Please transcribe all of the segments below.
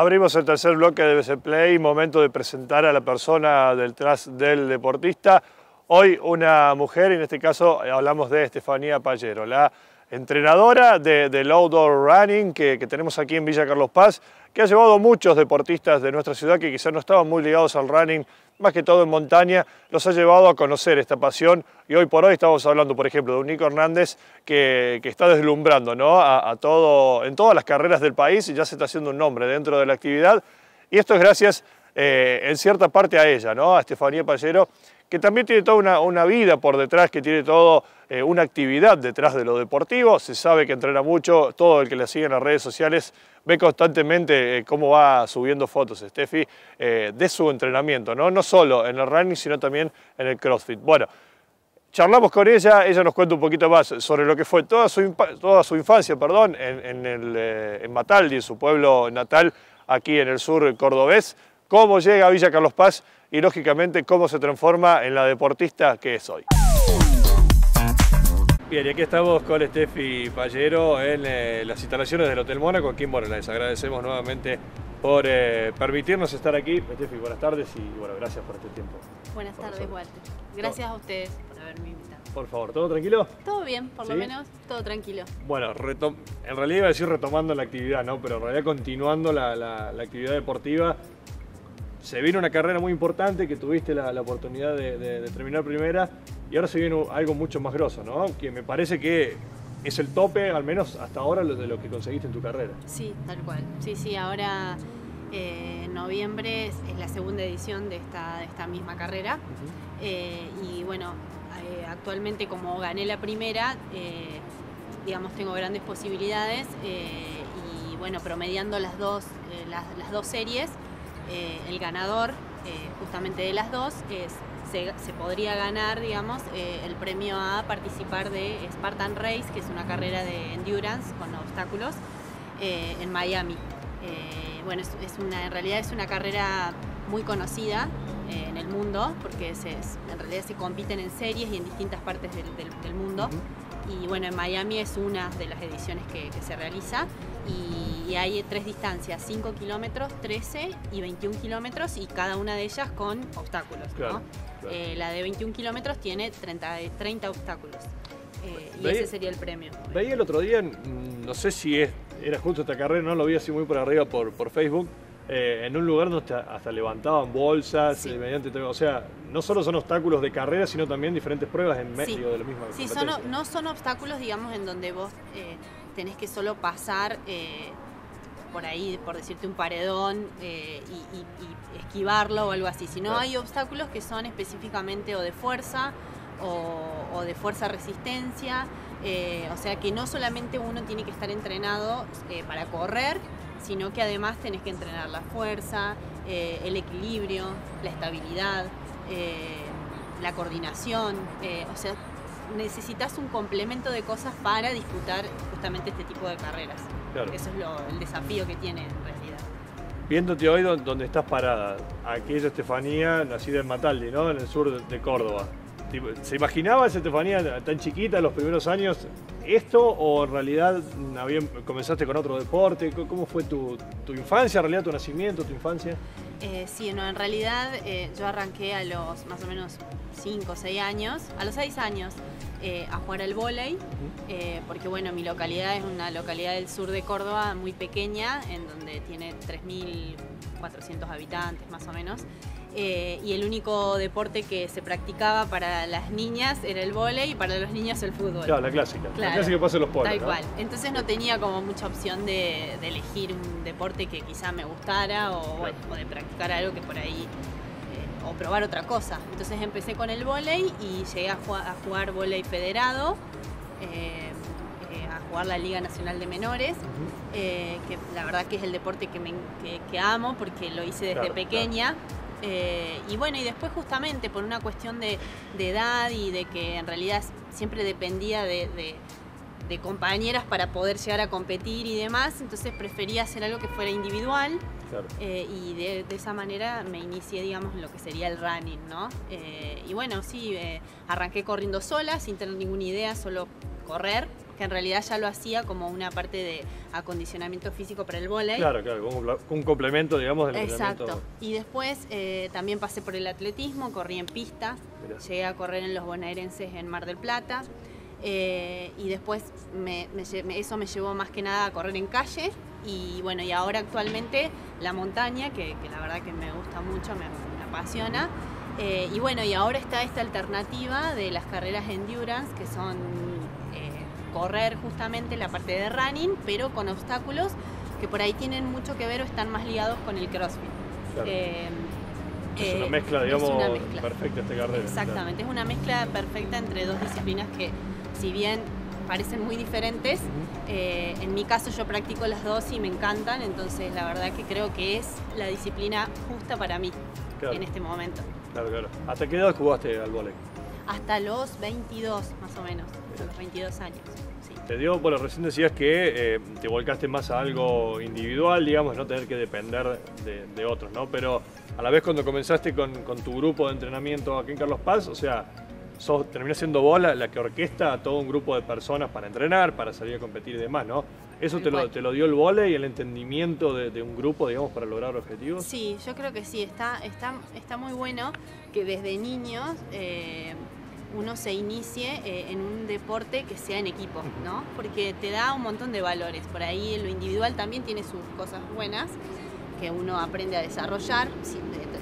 Abrimos el tercer bloque de BC Play, momento de presentar a la persona detrás del deportista. Hoy una mujer, en este caso hablamos de Estefanía Pallero, la entrenadora de, del outdoor running que, que, tenemos aquí en Villa Carlos Paz, que ha llevado muchos deportistas de nuestra ciudad que quizás no estaban muy ligados al running, más que todo en montaña, los ha llevado a conocer esta pasión y hoy por hoy estamos hablando, por ejemplo, de un Nico Hernández que, está deslumbrando ¿no? a, todo, en todas las carreras del país y ya se está haciendo un nombre dentro de la actividad y esto es gracias eh, en cierta parte a ella, ¿no? a Estefanía Pallero, que también tiene toda una, vida por detrás, que tiene todo eh, una actividad detrás de lo deportivo, se sabe que entrena mucho, todo el que la sigue en las redes sociales ve constantemente eh, cómo va subiendo fotos Steffi eh, de su entrenamiento, ¿no? no solo en el running, sino también en el CrossFit. Bueno, charlamos con ella, ella nos cuenta un poquito más sobre lo que fue toda su, toda su infancia perdón, en, en, el, eh, en Mataldi, en su pueblo natal, aquí en el sur cordobés, cómo llega a Villa Carlos Paz y lógicamente cómo se transforma en la deportista que es hoy. Bien, y aquí estamos con Steffi Pallero en eh, las instalaciones del Hotel Mónaco, aquí bueno, les agradecemos nuevamente por eh, permitirnos estar aquí. Steffi, buenas tardes y bueno, gracias por este tiempo. Buenas tardes, Walter. Gracias a ustedes por haberme invitado. Por favor, ¿todo tranquilo? Todo bien, por ¿Sí? lo menos, todo tranquilo. Bueno, en realidad iba a decir retomando la actividad, ¿no? Pero en realidad continuando la, la, la actividad deportiva se viene una carrera muy importante que tuviste la, la oportunidad de, de, de, terminar primera y ahora se viene algo mucho más grosso, ¿no? Que me parece que es el tope, al menos hasta ahora, de lo que conseguiste en tu carrera. Sí, tal cual. Sí, sí, ahora eh, en noviembre es, es, la segunda edición de esta, de esta misma carrera. Uh -huh. eh, y bueno, eh, actualmente como gané la primera, digamos, tengo grandes posibilidades y bueno, promediando las dos, las, las dos series, el ganador justamente de las dos es, se, se podría ganar, digamos, eh, el premio a participar de Spartan Race, que es una carrera de endurance con obstáculos en Miami. bueno, es, es, una, en realidad es una carrera muy conocida en el mundo, porque se, en realidad se compiten en series y en distintas partes del, del, del mundo. Y bueno, en Miami es una de las ediciones que, que se realiza y, y, hay tres distancias, 5 kilómetros, 13 y 21 kilómetros y cada una de ellas con obstáculos. Claro, ¿no? Claro. Eh, la de 21 kilómetros tiene 30, 30 obstáculos eh, y ese sería el premio. Veía el otro día, mm, no sé si es, era justo esta carrera, no lo vi así muy por arriba por, por Facebook, eh, en un lugar donde hasta levantaban bolsas, sí. eh, mediante, o sea, no solo son obstáculos de carrera, sino también diferentes pruebas en medio sí. de la misma Sí, son, no son obstáculos, digamos, en donde vos eh, tenés que solo pasar eh, por ahí, por decirte, un paredón eh, y, y, y, esquivarlo o algo así, sino hay obstáculos que son específicamente o de fuerza o, o de fuerza-resistencia, o sea que no solamente uno tiene que estar entrenado para correr, sino que además tenés que entrenar la fuerza, eh, el equilibrio, la estabilidad, eh, la coordinación, eh, o sea, necesitas un complemento de cosas para disputar justamente este tipo de carreras. Claro. Eso es lo, el desafío que tiene en realidad. Viéndote hoy donde estás parada, aquella Estefanía nacida en Mataldi, ¿no? en el sur de Córdoba. ¿Se imaginaba esa Estefanía tan chiquita en los primeros años esto o en realidad había, comenzaste con otro deporte? ¿Cómo fue tu, tu, infancia, en realidad tu nacimiento, tu infancia? Eh, sí, no, en realidad eh, yo arranqué a los más o menos 5 o 6 años, a los 6 años, eh, a jugar al vóley, porque bueno, mi localidad es una localidad del sur de Córdoba muy pequeña, en donde tiene 3.400 habitantes más o menos. Eh, y el único deporte que se practicaba para las niñas era el vóley y para los niños el fútbol. Claro, la clásica. Claro, la clásica pasa en los pueblos. Tal ¿no? cual. Entonces no tenía como mucha opción de, de, elegir un deporte que quizá me gustara o, claro. o de practicar algo que por ahí. Eh, o probar otra cosa. Entonces empecé con el vóley y llegué a jugar, jugar vóley federado. Eh, a jugar la Liga Nacional de Menores, uh -huh. que la verdad que es el deporte que, me, que, que amo porque lo hice desde claro, pequeña. Eh, y bueno, y después justamente por una cuestión de, de, edad y de que en realidad siempre dependía de, de, de, compañeras para poder llegar a competir y demás, entonces prefería hacer algo que fuera individual claro. eh, y de, esa manera me inicié, digamos, en lo que sería el running, ¿no? Eh, y bueno, sí, arranqué corriendo sola, sin tener ninguna idea, solo correr. Que en realidad ya lo hacía como una parte de acondicionamiento físico para el vóley. Claro, claro, como un complemento, digamos, del Exacto. Y después eh, también pasé por el atletismo, corrí en pista, llegué a correr en los bonaerenses en Mar del Plata. Eh, y después eso me llevó más que nada a correr en calle y bueno, y ahora actualmente la montaña, que, la verdad que me gusta mucho, me, apasiona. Eh, y bueno, y ahora está esta alternativa de las carreras endurance, que son correr justamente la parte de running, pero con obstáculos que por ahí tienen mucho que ver o están más ligados con el CrossFit. es una mezcla, digamos, perfecta esta carrera. Exactamente, es una mezcla perfecta entre dos disciplinas que si bien parecen muy diferentes, eh, en mi caso yo practico las dos y me encantan, entonces la verdad que creo que es la disciplina justa para mí en este momento. Claro, claro. ¿Hasta qué edad jugaste al vóley? Hasta los 22 más o menos, hasta los 22 años. Te dio, bueno, recién decías que eh, te volcaste más a algo individual, digamos, no tener que depender de, otros, ¿no? Pero a la vez cuando comenzaste con, con tu grupo de entrenamiento aquí en Carlos Paz, o sea, sos, terminás siendo vos la, que orquesta a todo un grupo de personas para entrenar, para salir a competir y demás, ¿no? ¿Eso te lo, te lo, dio el vole y el entendimiento de, un grupo, digamos, para lograr objetivos? Sí, yo creo que sí, está, está, está muy bueno que desde niños eh, uno se inicie eh, en un deporte que sea en equipo, ¿no? Porque te da un montón de valores. Por ahí lo individual también tiene sus cosas buenas que uno aprende a desarrollar,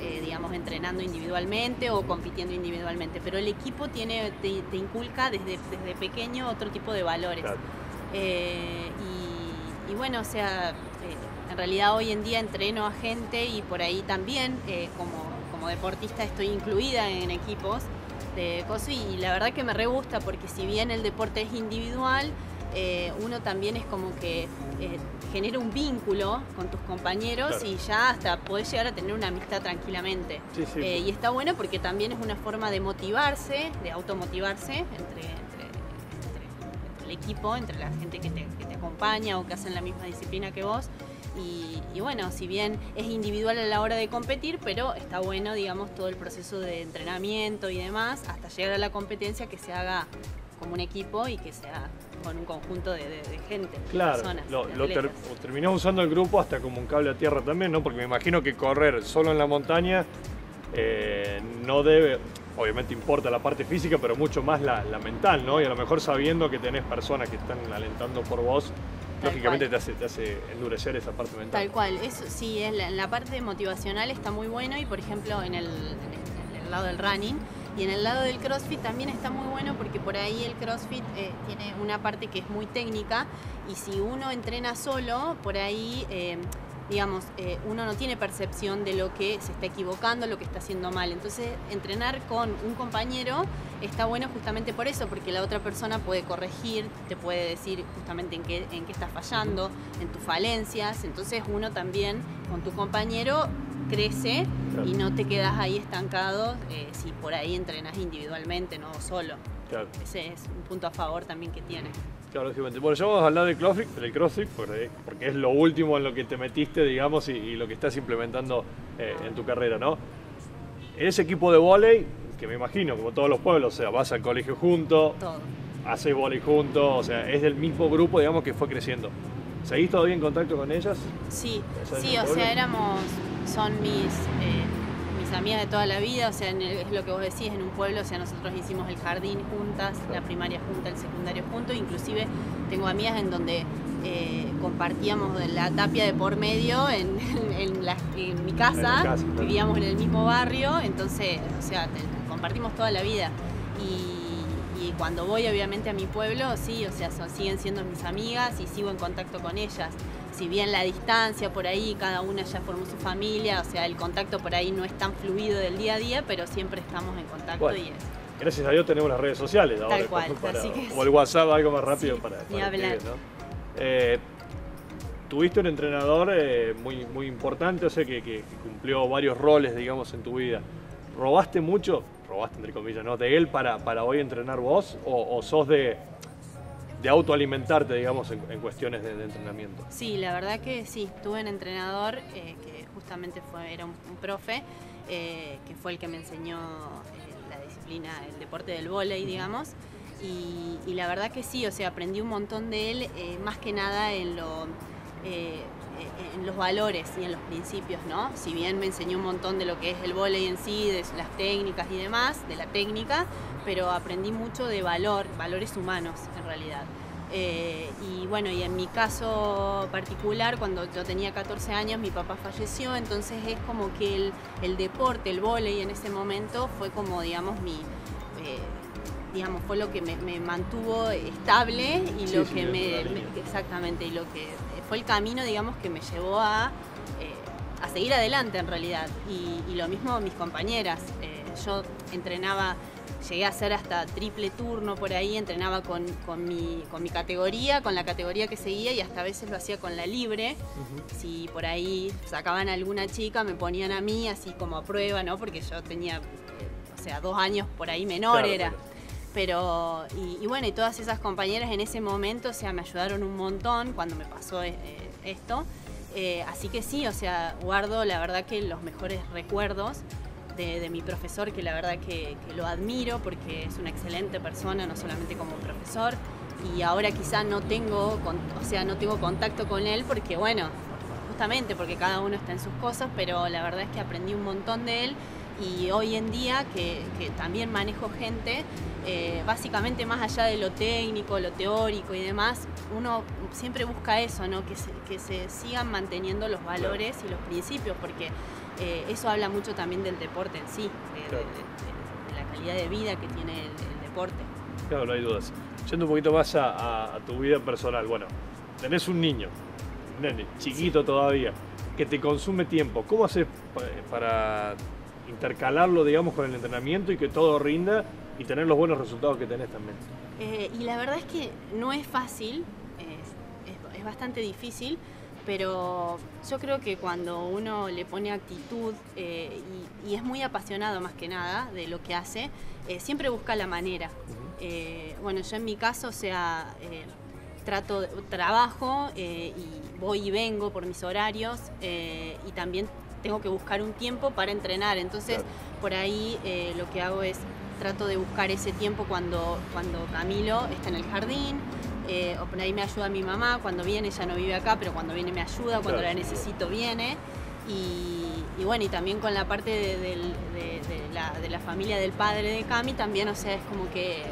eh, digamos, entrenando individualmente o compitiendo individualmente. Pero el equipo tiene, te, inculca desde, desde, pequeño otro tipo de valores. Eh, y, bueno, o sea, eh, en realidad hoy en día entreno a gente y por ahí también, como, como deportista, estoy incluida en equipos y la verdad que me re gusta porque si bien el deporte es individual, eh, uno también es como que eh, genera un vínculo con tus compañeros y ya hasta podés llegar a tener una amistad tranquilamente. Eh, y está bueno porque también es una forma de motivarse, de automotivarse entre, el equipo, entre la gente que te, acompaña o que hacen la misma disciplina que vos. Y, y, bueno, si bien es individual a la hora de competir, pero está bueno, digamos, todo el proceso de entrenamiento y demás, hasta llegar a la competencia que se haga como un equipo y que sea con un conjunto de, gente. Claro, lo, terminás usando el grupo hasta como un cable a tierra también, ¿no? Porque me imagino que correr solo en la montaña eh, no debe, obviamente importa la parte física, pero mucho más la, mental, ¿no? Y a lo mejor sabiendo que tenés personas que están alentando por vos, lógicamente te hace, te hace, endurecer esa parte mental. Tal cual, eso sí, en la, la parte motivacional está muy bueno y por ejemplo en el, en el lado del running, y en el lado del CrossFit también está muy bueno porque por ahí el CrossFit eh, tiene una parte que es muy técnica y si uno entrena solo, por ahí, eh, digamos, eh, uno no tiene percepción de lo que se está equivocando, lo que está haciendo mal. Entonces, entrenar con un compañero está bueno justamente por eso, porque la otra persona puede corregir, te puede decir justamente en qué, en qué estás fallando, en tus falencias. Entonces, uno también con tu compañero crece y no te quedas ahí estancado eh, si por ahí entrenas individualmente, no solo. Ese es un punto a favor también que tiene. Claro, Bueno, ya vamos a hablar del CrossFit, del CrossFit porque, es lo último en lo que te metiste, digamos, y, lo que estás implementando eh, en tu carrera, ¿no? ese equipo de volei, que me imagino, como todos los pueblos, o sea, vas al colegio junto, haces volei junto, o sea, es del mismo grupo, digamos, que fue creciendo. ¿Seguís todavía en contacto con ellas? Sí, sí, o sea, éramos son mis, eh, mis amigas de toda la vida, o sea, es lo que vos decís, en un pueblo, o sea, nosotros hicimos el jardín juntas, la primaria junta, el secundario junto, inclusive tengo amigas en donde eh, compartíamos la tapia de por medio en, mi casa, vivíamos en el mismo barrio, entonces, o sea, compartimos toda la vida. Y, cuando voy obviamente a mi pueblo, sí, o sea, siguen siendo mis amigas y sigo en contacto con ellas si bien la distancia por ahí, cada una ya formó su familia, o sea, el contacto por ahí no es tan fluido del día a día, pero siempre estamos en contacto y es. Gracias a Dios tenemos las redes sociales ahora. Tal cual, O el WhatsApp, algo más rápido para, para hablar. Eh, tuviste un entrenador eh, muy, muy importante, o sea, que, cumplió varios roles, digamos, en tu vida. ¿Robaste mucho? Robaste, entre comillas, ¿no? ¿De él para, para hoy entrenar vos? o sos de, de autoalimentarte, digamos, en, cuestiones de, entrenamiento. Sí, la verdad que sí, tuve un entrenador eh, que justamente fue, era un, profe, eh, que fue el que me enseñó eh, la disciplina, el deporte del vóley, digamos. Y, la verdad que sí, o sea, aprendí un montón de él, eh, más que nada en, lo, eh, en los valores y en los principios, ¿no? Si bien me enseñó un montón de lo que es el volei en sí, de las técnicas y demás, de la técnica, pero aprendí mucho de valor, valores humanos en realidad. Eh, y bueno, y en mi caso particular, cuando yo tenía 14 años, mi papá falleció, entonces es como que el, el deporte, el volei en ese momento fue como, digamos, mi... Eh, digamos, fue lo que me, mantuvo estable y lo que me, exactamente y lo que fue el camino digamos que me llevó a, eh, a seguir adelante en realidad. Y, lo mismo mis compañeras. Yo entrenaba llegué a hacer hasta triple turno por ahí, entrenaba con, mi, con mi categoría, con la categoría que seguía y hasta a veces lo hacía con la libre. Si por ahí sacaban a alguna chica, me ponían a mí así como a prueba, ¿no? Porque yo tenía, eh, o sea, dos años por ahí menor era. Pero, y, bueno, y todas esas compañeras en ese momento, o sea, me ayudaron un montón cuando me pasó eh, esto. Eh, así que sí, o sea, guardo la verdad que los mejores recuerdos de, mi profesor, que la verdad que, lo admiro porque es una excelente persona, no solamente como profesor, y ahora quizá no tengo, o sea, no tengo contacto con él porque, bueno, justamente porque cada uno está en sus cosas, pero la verdad es que aprendí un montón de él y hoy en día que, también manejo gente, eh, básicamente más allá de lo técnico, lo teórico y demás, uno siempre busca eso, ¿no? que, que se sigan manteniendo los valores y los principios, porque eh, eso habla mucho también del deporte en sí, de, la calidad de vida que tiene el, deporte. Claro, no hay dudas. Yendo un poquito más a, tu vida personal, bueno, tenés un niño, un nene, chiquito todavía, que te consume tiempo. ¿Cómo haces para intercalarlo, digamos, con el entrenamiento y que todo rinda y tener los buenos resultados que tenés también? Eh, y la verdad es que no es fácil, es bastante difícil pero yo creo que cuando uno le pone actitud eh, y, es muy apasionado más que nada de lo que hace, eh, siempre busca la manera. Eh, bueno, yo en mi caso, o sea, trato, trabajo y voy y vengo por mis horarios y también tengo que buscar un tiempo para entrenar. Entonces, por ahí lo que hago es trato de buscar ese tiempo cuando, cuando Camilo está en el jardín, eh, o por ahí me ayuda mi mamá, cuando viene ella no vive acá, pero cuando viene me ayuda, cuando la necesito viene. Y, bueno, y también con la parte de, la, familia del padre de Cami, también, o sea, es como que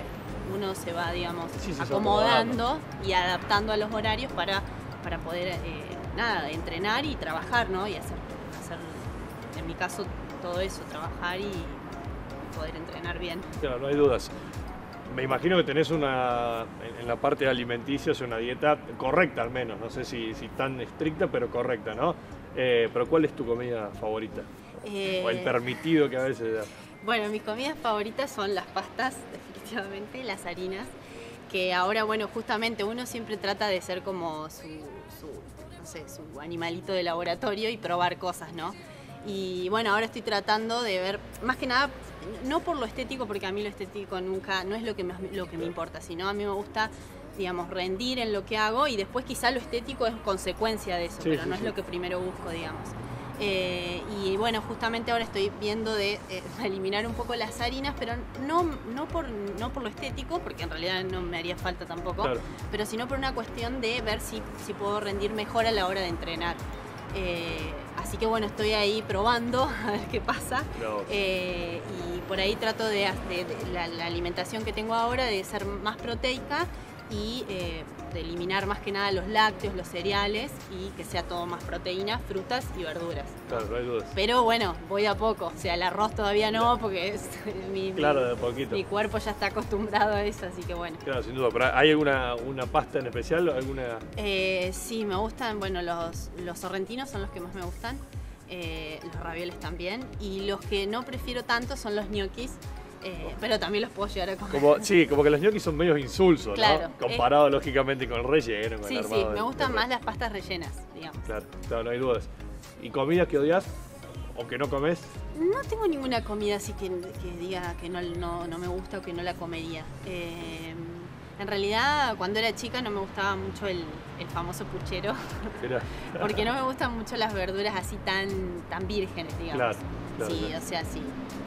uno se va, digamos, acomodando y adaptando a los horarios para, para poder, eh, nada, entrenar y trabajar, ¿no? Y hacer, hacer, en mi caso, todo eso, trabajar y poder entrenar bien. Claro, no hay dudas me imagino que tenés una, en la parte alimenticia, es una dieta correcta al menos, no sé si, si tan estricta, pero correcta, ¿no? Eh, pero ¿cuál es tu comida favorita? o el eh, permitido que a veces da. Bueno, mis comidas favoritas son las pastas, definitivamente, las harinas, que ahora, bueno, justamente uno siempre trata de ser como su, su, no sé, su animalito de laboratorio y probar cosas, ¿no? Y bueno, ahora estoy tratando de ver, más que nada, no por lo estético, porque a mí lo estético nunca, no es lo que, me, lo que me importa, sino a mí me gusta, digamos, rendir en lo que hago y después quizá lo estético es consecuencia de eso, pero no es lo que primero busco, digamos. Eh, y bueno, justamente ahora estoy viendo de eh, eliminar un poco las harinas, pero no, no, por, no por lo estético, porque en realidad no me haría falta tampoco, pero sino por una cuestión de ver si, si puedo rendir mejor a la hora de entrenar. Eh, así que bueno, estoy ahí probando a ver qué pasa. Eh, y por ahí trato de, la, alimentación que tengo ahora de ser más proteica y eh, de eliminar más que nada los lácteos, los cereales y que sea todo más proteína, frutas y verduras. Claro, no hay dudas. Pero bueno, voy a poco. O sea, el arroz todavía no, porque es mi, claro, de poquito. mi cuerpo ya está acostumbrado a eso, así que bueno. Claro, sin duda. ¿Pero hay alguna una pasta en especial? alguna eh, Sí, me gustan, bueno, los, los sorrentinos son los que más me gustan. Eh, los ravioles también. Y los que no prefiero tanto son los ñoquis eh, pero también los puedo llegar a comer. sí, como que los ñoquis son medio insulsos, ¿no? Comparado lógicamente con el relleno, con sí, Sí, me gustan más las pastas rellenas, digamos. Claro, claro, no hay dudas. ¿Y comidas que odias o que no comes? No tengo ninguna comida así que, diga que no, no, me gusta o que no la comería. Eh, en realidad, cuando era chica no me gustaba mucho el, famoso puchero. porque no me gustan mucho las verduras así tan, tan vírgenes, digamos. Claro, sí, o sea, sí.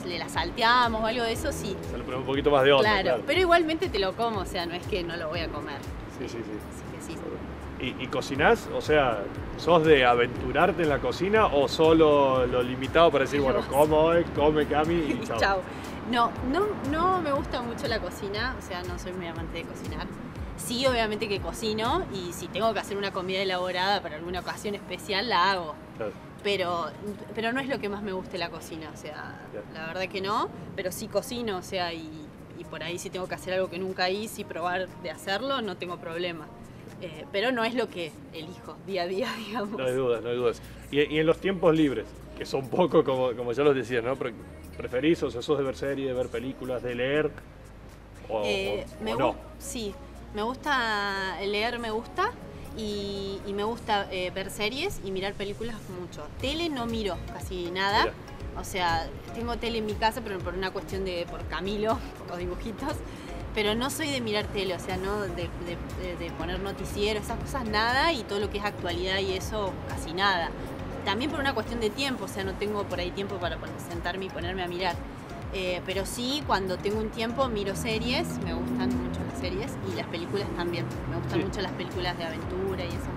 le la salteamos o algo de eso, sí. Se le pone un poquito más de onda. Claro, Claro, pero igualmente te lo como, o sea, no es que no lo voy a comer. Sí, sí, sí. Así que sí. ¿Y, y cocinás? O sea, ¿sos de aventurarte en la cocina o solo lo limitado para decir, bueno, como hoy, come Cami y chao? Chao. No, no, no me gusta mucho la cocina, o sea, no soy muy amante de cocinar. Sí, obviamente que cocino y si tengo que hacer una comida elaborada para alguna ocasión especial, la hago. Claro. Pero, pero no es lo que más me guste la cocina, o sea, Bien. la verdad que no, pero sí cocino, o sea, y, y por ahí si tengo que hacer algo que nunca hice y probar de hacerlo, no tengo problema. Eh, pero no es lo que elijo día a día, digamos. No hay dudas, no hay dudas. Y, y en los tiempos libres, que son poco, como, como ya los decía, ¿no? Pre- ¿Preferís, o sea, sos de ver series, de ver películas, de leer? ¿O, Eh, o- me o no? Sí, me gusta leer, me gusta. Y, y me gusta eh, ver series y mirar películas mucho. Tele no miro casi nada. Mira. O sea, tengo tele en mi casa, pero por una cuestión de por Camilo, los dibujitos. Pero no soy de mirar tele, o sea, no de, de- de- poner noticiero, esas cosas nada. Y todo lo que es actualidad y eso, casi nada. También por una cuestión de tiempo, o sea, no tengo por ahí tiempo para sentarme y ponerme a mirar. Eh, pero sí, cuando tengo un tiempo miro series, me gustan series y las películas también. Me gustan Sí. mucho las películas de aventura y cosas.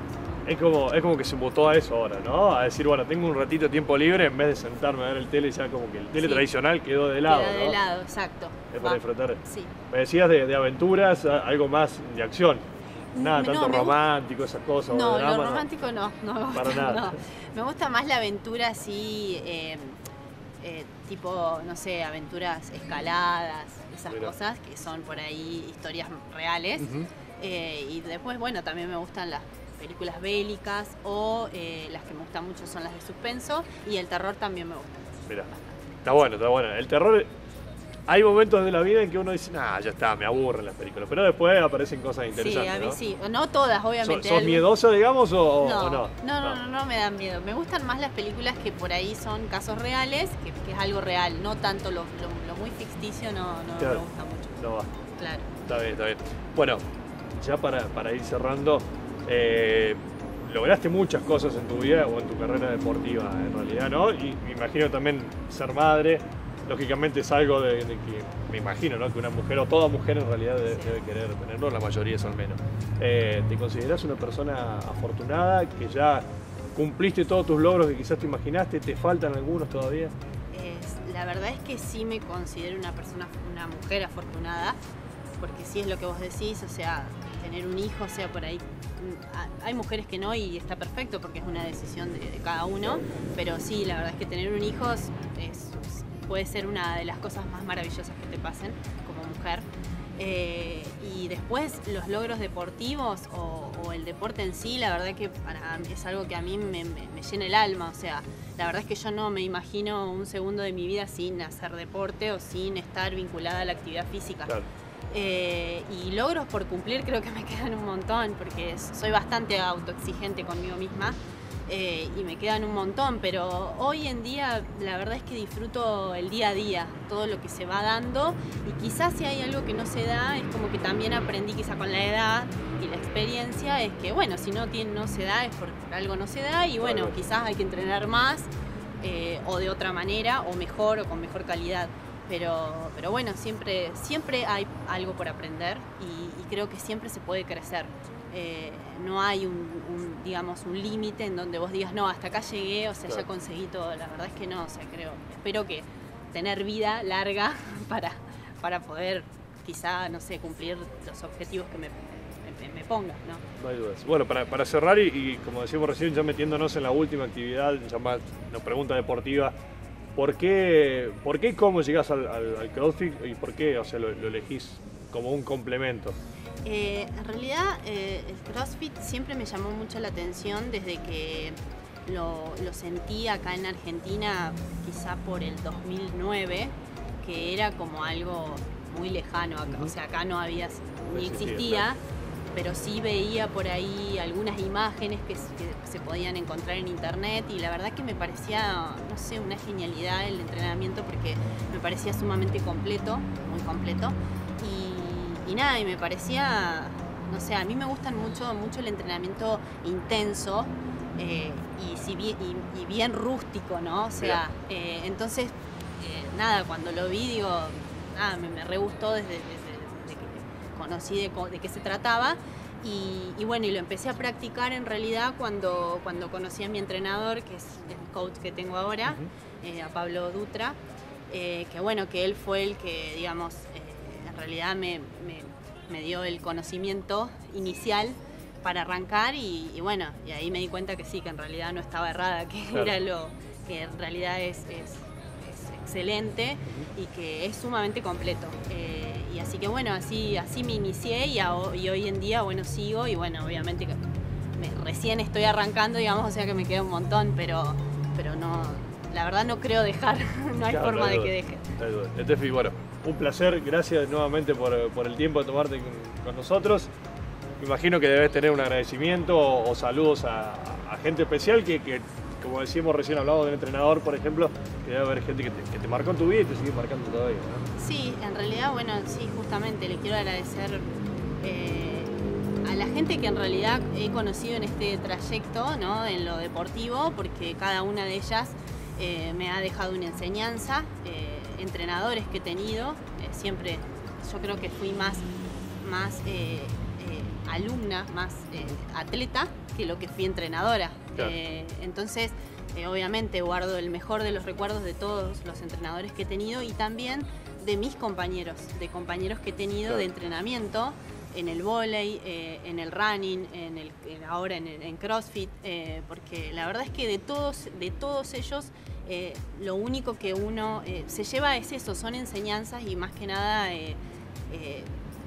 Es como, es como que se mutó a eso ahora, ¿no? A decir, bueno, tengo un ratito de tiempo libre en vez de sentarme a ver el tele, ya como que el tele Sí. tradicional quedó de lado, Queda de lado, exacto. Es para Va. disfrutar. Sí. Me decías de, de aventuras, algo más de acción. Nada No, tanto romántico, esas cosas. No, drama, lo romántico no, no me gusta. Para nada. Me gusta más la aventura así, eh, eh, tipo, no sé, aventuras escaladas, esas Mira. cosas que son por ahí historias reales. Eh, y después, bueno, también me gustan las películas bélicas o eh, las que me gustan mucho son las de suspenso y el terror también me gusta. Mira, está bueno, está bueno. El terror, hay momentos de la vida en que uno dice, nah, ya está, me aburren las películas. Pero después aparecen cosas Sí, interesantes. a mí ¿no? sí. No todas, ¿Sos, obviamente. sos Algún- miedosa, digamos, o, No, o no, no? no, no, no, me dan miedo. Me gustan más las películas que por ahí son casos reales, que, que es algo real, no tanto lo, lo- lo muy ficticio, no, no Claro. me gusta mucho. No va. Claro. Está bien, está bien. Bueno, ya para, para ir cerrando, eh, lograste muchas cosas en tu vida o en tu carrera deportiva, en realidad, ¿no? Y me imagino también ser madre, lógicamente es algo de, que me imagino, ¿no? Que una mujer o toda mujer en realidad debe, debe querer tenerlo, la mayoría es al menos. Eh, ¿Te consideras una persona afortunada que ya cumpliste todos tus logros que quizás te imaginaste? ¿Te faltan algunos todavía? La verdad es que sí me considero una persona, una mujer afortunada, porque sí es lo que vos decís, o sea, tener un hijo, o sea, por ahí mm, hay mujeres que no y está perfecto porque es una decisión de, cada uno, pero sí, la verdad es que tener un hijo es- puede ser una de las cosas más maravillosas que te pasen como mujer. Eh, y después los logros deportivos o, o el deporte en sí, la verdad que para es algo que a mí me, me- me llena el alma. O sea, la verdad es que yo no me imagino un segundo de mi vida sin hacer deporte o sin estar vinculada a la actividad física. Claro. Eh, y logros por cumplir creo que me quedan un montón porque soy bastante autoexigente conmigo misma eh, y me quedan un montón, pero hoy en día la verdad es que disfruto el día a día, todo lo que se va dando y quizás si hay algo que no se da es como que también aprendí quizá con la edad y la experiencia es que bueno, si no, tiene, no se da es por algo no se da y bueno, Claro. quizás hay que entrenar más eh, o de otra manera o mejor o con mejor calidad. Pero, pero bueno, siempre, siempre hay algo por aprender y, y creo que siempre se puede crecer. Eh, no hay un, un, digamos, un límite en donde vos digas, no, hasta acá llegué, o sea, Claro. ya conseguí todo. La verdad es que no, o sea, creo, espero que tener vida larga para, para poder quizá, no sé, cumplir los objetivos que me, me, me ponga, ¿no? No hay dudas. Bueno, para, para cerrar y, y como decíamos recién, ya metiéndonos en la última actividad, ya más una pregunta deportiva, ¿por qué, por qué y cómo llegás al, al- al CrossFit y por qué o sea, lo, lo elegís como un complemento? Eh, en realidad eh, el CrossFit siempre me llamó mucho la atención desde que lo, lo sentí acá en Argentina, quizá por el 2009, que era como algo muy lejano acá. O sea, acá no había, No ni existía, pero sí veía por ahí algunas imágenes que, que se podían encontrar en internet y la verdad que me parecía, no sé, una genialidad el entrenamiento porque me parecía sumamente completo, muy completo. Y, nada, y me parecía, no sé, a mí me gustan mucho, mucho el entrenamiento intenso eh, y, si bien, y, y bien rústico, ¿no? O sea, eh, entonces, eh, nada, cuando lo vi, digo, nada, me, me re gustó desde, desde que conocí de, de qué se trataba. Y, y, bueno, y lo empecé a practicar en realidad cuando, cuando conocí a mi entrenador, que es el coach que tengo ahora, uh -huh. eh, a Pablo Dutra, eh, que bueno, que él fue el que, digamos, realidad me, me, me, dio el conocimiento inicial para arrancar y, y, bueno, y ahí me di cuenta que sí, que en realidad no estaba errada, que claro. era lo que en realidad es, es, es excelente y que es sumamente completo. Eh, y así que bueno, así, así me inicié y, a, y, hoy en día, bueno, sigo y bueno, obviamente que me, recién estoy arrancando, digamos, o sea que me queda un montón, pero, pero no, la verdad no creo dejar, no hay claro, forma de que deje. Estefi, bueno, un placer, gracias nuevamente por, por el tiempo de tomarte con, con, nosotros. Imagino que debes tener un agradecimiento o, saludos a, gente especial que, que como decíamos recién hablado del entrenador, por ejemplo, que debe haber gente que te, que te, marcó en tu vida y te sigue marcando todavía. Sí, en realidad, bueno, sí, justamente le quiero agradecer eh, a la gente que en realidad he conocido en este trayecto, ¿no? En lo deportivo, porque cada una de ellas eh, me ha dejado una enseñanza, eh, entrenadores que he tenido, eh, siempre yo creo que fui más, más eh, alumna, más atleta que lo que fui entrenadora. Claro. entonces, obviamente guardo el mejor de los recuerdos de todos los entrenadores que he tenido y también de mis compañeros, de compañeros que he tenido claro. de entrenamiento en el volei, eh, en el running, en el, en ahora en, en CrossFit, eh, porque la verdad es que de todos, de todos ellos eh, lo único que uno se lleva es eso, son enseñanzas y más que nada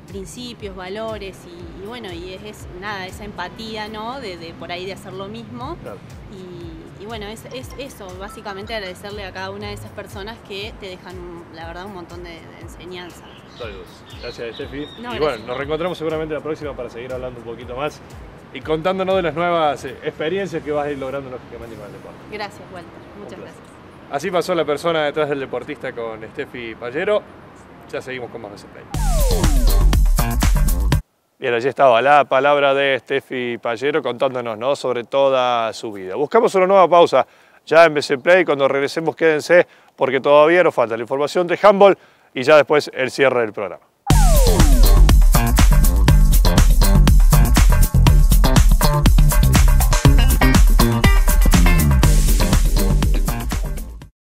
principios, valores y, y, bueno, y es, es, nada, esa empatía, ¿no? De, de, por ahí de hacer lo mismo. Claro. Y, y, bueno, es, es, eso, básicamente agradecerle a cada una de esas personas que te dejan, la verdad, un montón de, de enseñanza. Saludos. Gracias, Steffi. No, y gracias. bueno, nos reencontramos seguramente la próxima para seguir hablando un poquito más y contándonos de las nuevas eh, experiencias que vas a ir logrando lógicamente con el deporte. Gracias, Walter. Muchas gracias. Así pasó la persona detrás del deportista con Steffi Pallero. Ya seguimos con más Play. Bien, allí estaba la palabra de Steffi Pallero contándonos ¿no? sobre toda su vida. Buscamos una nueva pausa ya en BC Play. Cuando regresemos, quédense porque todavía nos falta la información de handball y ya después el cierre del programa.